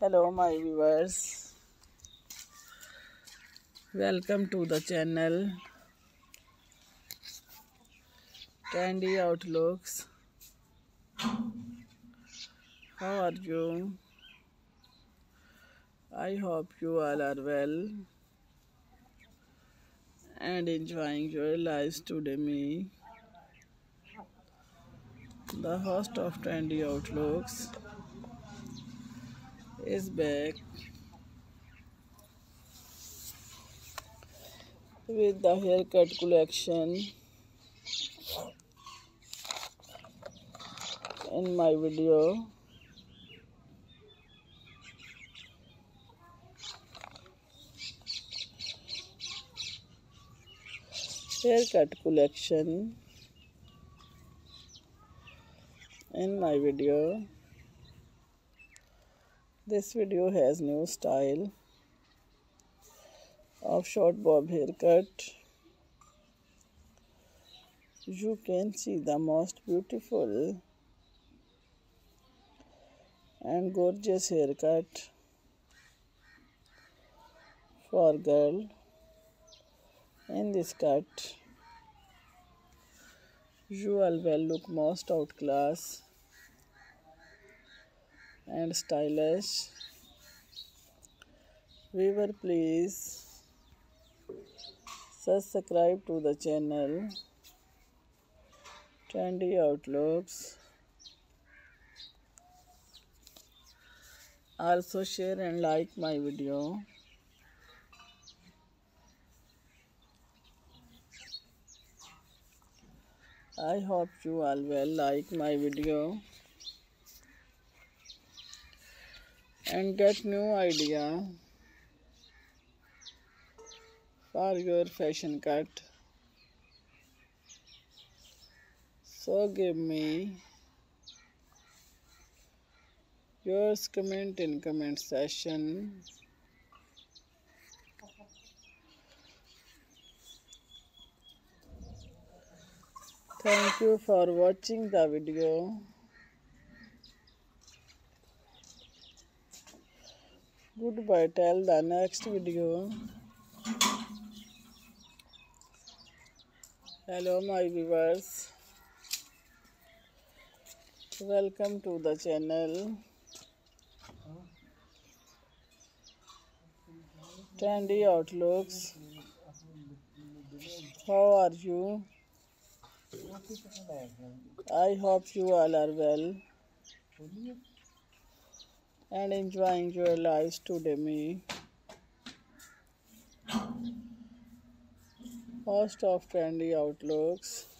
Hello, my viewers. Welcome to the channel Trendy Outlooks. How are you? I hope you all are well and enjoying your lives today. Me, the host of Trendy Outlooks, is back with the haircut collection in my video. Haircut collection in my video. This video has new style of short bob haircut. You can see the most beautiful and gorgeous haircut for girl in this cut you will look most outclass and stylish. Viewer please subscribe to the channel. Trendy outlooks. Also share and like my video. I hope you all will like my video and get new idea for your fashion cut. So give me yours comment in comment section. Thank you for watching the video. Goodbye till the next video. Hello my viewers. Welcome to the channel. Trendy Outlooks. How are you? I hope you all are well and enjoying your lives today. Me, host of Trendy Outlooks.